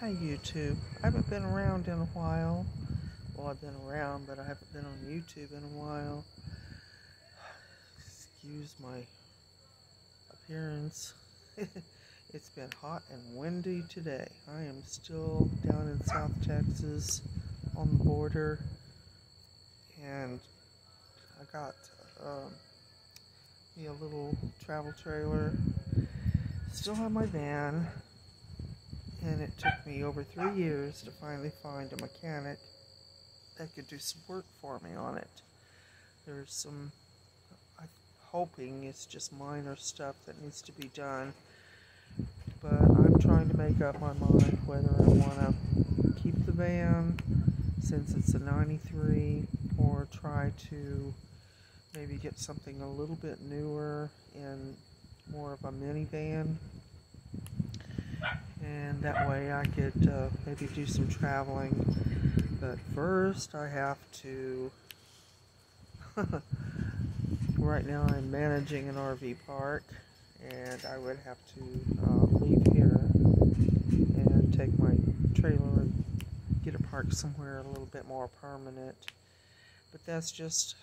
Hi YouTube. I haven't been around in a while. Well, I've been around, but I haven't been on YouTube in a while. Excuse my appearance. it's been hot and windy today. I am still down in South Texas on the border. And I got um, me a little travel trailer. Still have my van and it took me over three years to finally find a mechanic that could do some work for me on it. There's some, I'm hoping it's just minor stuff that needs to be done, but I'm trying to make up my mind whether I want to keep the van since it's a 93 or try to maybe get something a little bit newer and more of a minivan and that way I could uh, maybe do some traveling. But first, I have to. right now, I'm managing an RV park, and I would have to uh, leave here and take my trailer and get it parked somewhere a little bit more permanent. But that's just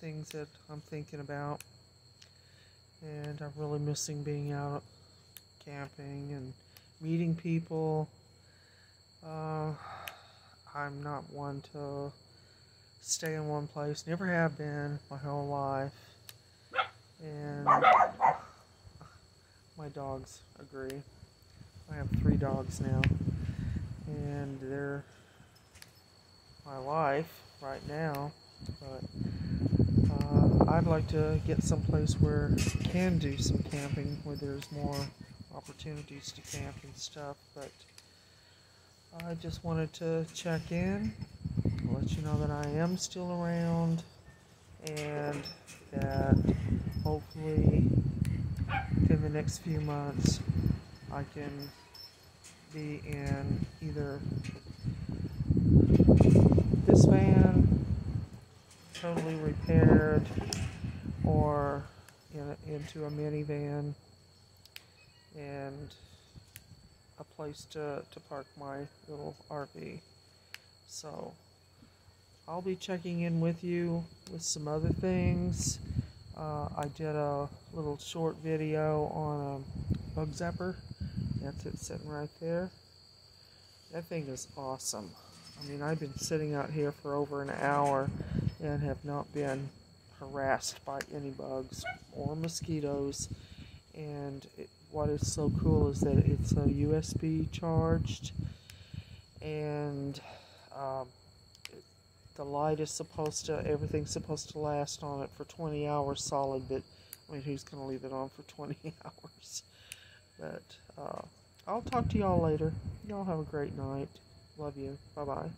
things that I'm thinking about, and I'm really missing being out camping and meeting people. Uh, I'm not one to stay in one place. Never have been my whole life. And my dogs agree. I have three dogs now. And they're my life right now. But uh, I'd like to get someplace where I can do some camping, where there's more opportunities to camp and stuff, but I just wanted to check in, let you know that I am still around, and that hopefully in the next few months I can be in either this van totally repaired or in a, into a minivan and a place to, to park my little RV. So I'll be checking in with you with some other things. Uh, I did a little short video on a bug zapper. That's it sitting right there. That thing is awesome. I mean, I've been sitting out here for over an hour and have not been harassed by any bugs or mosquitoes. And it, what is so cool is that it's a USB charged and um, the light is supposed to, everything's supposed to last on it for 20 hours solid, but I mean, who's going to leave it on for 20 hours? But uh, I'll talk to y'all later. Y'all have a great night. Love you. Bye bye.